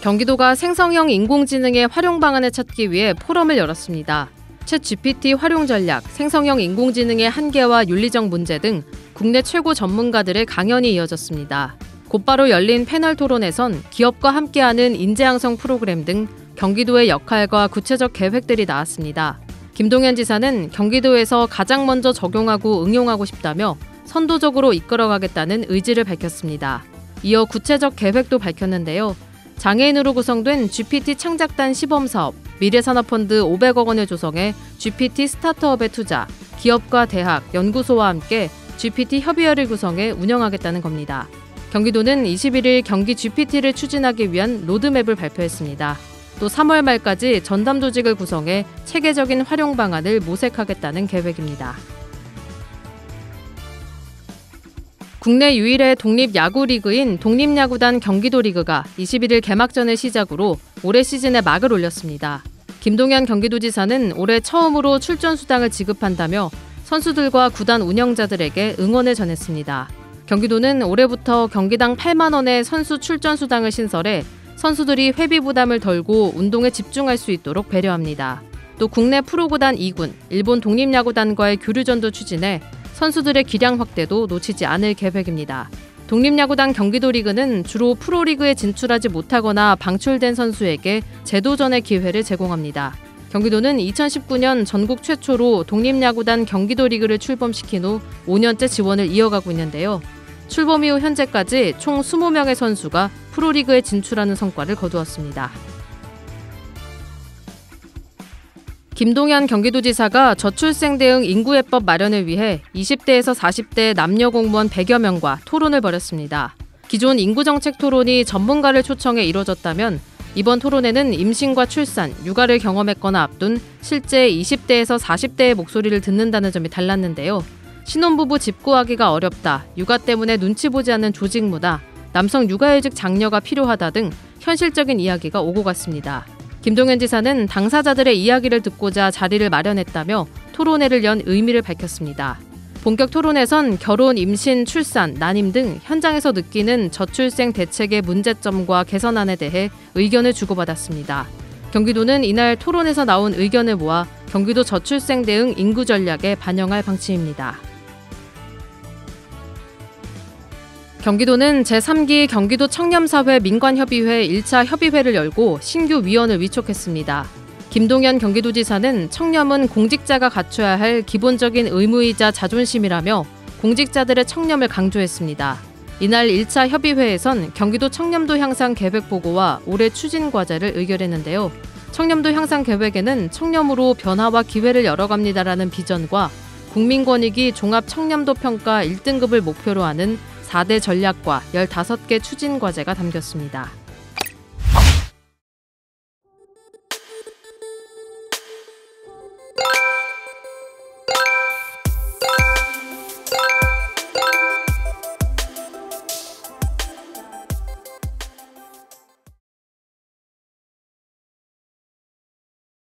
경기도가 생성형 인공지능의 활용 방안을 찾기 위해 포럼을 열었습니다. 챗 GPT 활용 전략, 생성형 인공지능의 한계와 윤리적 문제 등 국내 최고 전문가들의 강연이 이어졌습니다. 곧바로 열린 패널 토론에선 기업과 함께하는 인재양성 프로그램 등 경기도의 역할과 구체적 계획들이 나왔습니다. 김동현 지사는 경기도에서 가장 먼저 적용하고 응용하고 싶다며 선도적으로 이끌어가겠다는 의지를 밝혔습니다. 이어 구체적 계획도 밝혔는데요. 장애인으로 구성된 GPT 창작단 시범 사업, 미래산업펀드 500억 원을 조성해 GPT 스타트업에 투자, 기업과 대학, 연구소와 함께 GPT 협의회를 구성해 운영하겠다는 겁니다. 경기도는 21일 경기 GPT를 추진하기 위한 로드맵을 발표했습니다. 또 3월 말까지 전담 조직을 구성해 체계적인 활용 방안을 모색하겠다는 계획입니다. 국내 유일의 독립 야구 리그인 독립야구단 경기도 리그가 21일 개막전을 시작으로 올해 시즌에 막을 올렸습니다. 김동현 경기도지사는 올해 처음으로 출전 수당을 지급한다며 선수들과 구단 운영자들에게 응원을 전했습니다. 경기도는 올해부터 경기당 8만 원의 선수 출전 수당을 신설해 선수들이 회비 부담을 덜고 운동에 집중할 수 있도록 배려합니다. 또 국내 프로구단 2군, 일본 독립야구단과의 교류전도 추진해 선수들의 기량 확대도 놓치지 않을 계획입니다. 독립야구단 경기도 리그는 주로 프로리그에 진출하지 못하거나 방출된 선수에게 재도전의 기회를 제공합니다. 경기도는 2019년 전국 최초로 독립야구단 경기도 리그를 출범시킨 후 5년째 지원을 이어가고 있는데요. 출범 이후 현재까지 총 20명의 선수가 프로리그에 진출하는 성과를 거두었습니다. 김동현 경기도지사가 저출생 대응 인구예법 마련을 위해 20대에서 40대 남녀 공무원 100여 명과 토론을 벌였습니다. 기존 인구정책 토론이 전문가를 초청해 이뤄졌다면 이번 토론에는 임신과 출산, 육아를 경험했거나 앞둔 실제 20대에서 40대의 목소리를 듣는다는 점이 달랐는데요. 신혼부부 집 구하기가 어렵다, 육아 때문에 눈치 보지 않는 조직 문화, 남성 육아휴직 장려가 필요하다 등 현실적인 이야기가 오고 갔습니다. 김동현 지사는 당사자들의 이야기를 듣고자 자리를 마련했다며 토론회를 연 의미를 밝혔습니다. 본격 토론에선 결혼, 임신, 출산, 난임 등 현장에서 느끼는 저출생 대책의 문제점과 개선안에 대해 의견을 주고받았습니다. 경기도는 이날 토론에서 나온 의견을 모아 경기도 저출생 대응 인구 전략에 반영할 방침입니다. 경기도는 제3기 경기도 청렴사회 민관협의회 1차 협의회를 열고 신규 위원을 위촉했습니다. 김동연 경기도지사는 청렴은 공직자가 갖춰야 할 기본적인 의무이자 자존심이라며 공직자들의 청렴을 강조했습니다. 이날 1차 협의회에선 경기도 청렴도 향상 계획 보고와 올해 추진 과제를 의결했는데요. 청렴도 향상 계획에는 청렴으로 변화와 기회를 열어갑니다라는 비전과 국민권익위 종합 청렴도 평가 1등급을 목표로 하는 4대 전략과 15개 추진 과제가 담겼습니다.